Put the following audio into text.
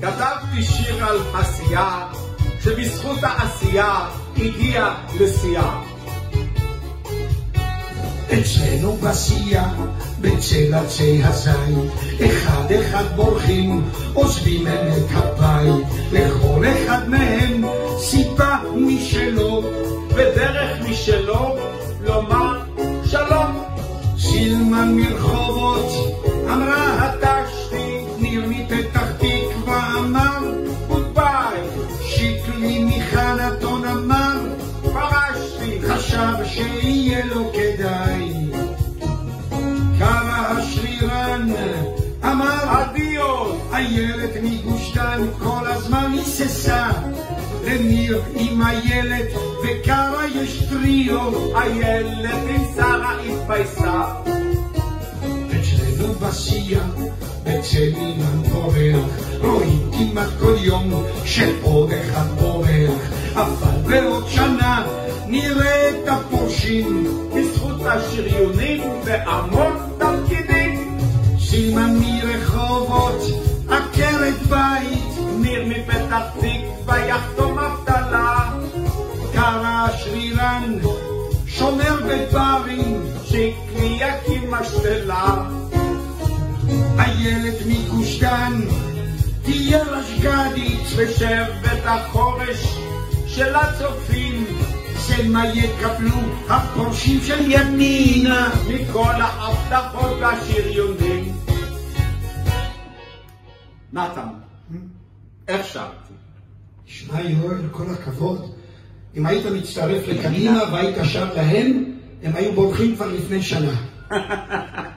כתבתי שיר על עשייה, שבזכות העשייה הגיע לשיאה. אצלנו בסייה, בצל עצי הזית, אחד אחד בורחים, עוזבים הם את הבית, לכל אחד מהם סיבה משלו, ודרך משלו לומר שלום. סילמן מרחובות אמרה התשתי, ניר מפתח תקווה אמר גודביי, שיקלי מחנתון אמר פרשתי, חשב שיהיה לו כדאי. קרא השרירן, אמר אדיוס, איילת מגוש דן כל הזמן היססה. לניר עם איילת וקרא יש טריו. איילת עם שרה התפייסה. אצלנו בשיח, בצל אילן פורח, רואים כמעט כל יום שעוד אחד בורח. אבל בעוד שנה נראה את הפורשים. בזכות השריונים והמון תפקידים. סילמן מרחובות, עקרת בית, ניר מפתח תקווה יחתום אבטלה. קרא שרירן, שומר בברים, שיקלי יקים משתלה. איילת מגוש דן, תהיה רשג"דית, ושבט החורש של הצופים זה מה יקבלו הפורשים של ימינה. מכל ההבטחות והשריונים. נתן, איך שרתי? שמע יואל, כל הכבוד, אם היית מצטרף לקדימה והיית שר להם, הם היו בורחים כבר לפני שנה.